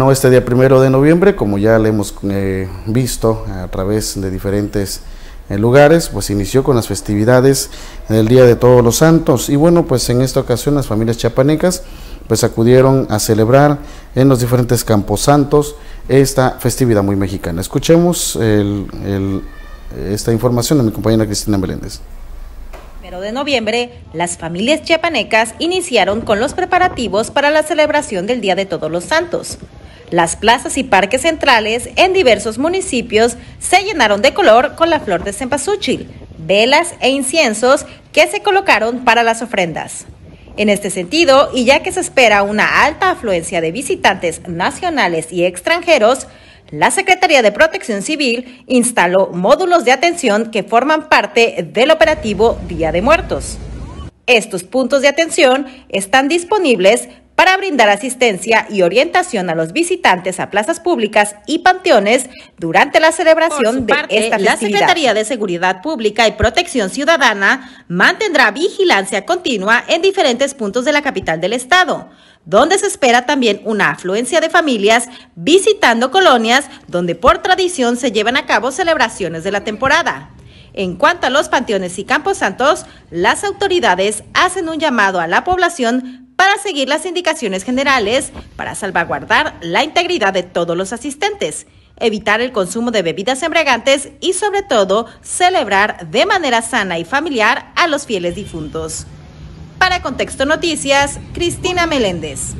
Bueno, este día primero de noviembre, como ya le hemos eh, visto a través de diferentes eh, lugares, pues inició con las festividades en el Día de Todos los Santos. Y bueno, pues en esta ocasión las familias chiapanecas pues acudieron a celebrar en los diferentes campos santos esta festividad muy mexicana. Escuchemos esta información de mi compañera Cristina Meléndez de noviembre, las familias chiapanecas iniciaron con los preparativos para la celebración del Día de Todos los Santos. Las plazas y parques centrales en diversos municipios se llenaron de color con la flor de cempasúchil, velas e inciensos que se colocaron para las ofrendas. En este sentido, y ya que se espera una alta afluencia de visitantes nacionales y extranjeros, la Secretaría de Protección Civil instaló módulos de atención que forman parte del operativo Día de Muertos. Estos puntos de atención están disponibles para brindar asistencia y orientación a los visitantes a plazas públicas y panteones durante la celebración de esta festividad. La Secretaría de Seguridad Pública y Protección Ciudadana mantendrá vigilancia continua en diferentes puntos de la capital del estado, donde se espera también una afluencia de familias visitando colonias donde por tradición se llevan a cabo celebraciones de la temporada. En cuanto a los panteones y campos santos, las autoridades hacen un llamado a la población para seguir las indicaciones generales para salvaguardar la integridad de todos los asistentes, evitar el consumo de bebidas embriagantes y sobre todo celebrar de manera sana y familiar a los fieles difuntos. Para Contexto Noticias, Cristina Meléndez.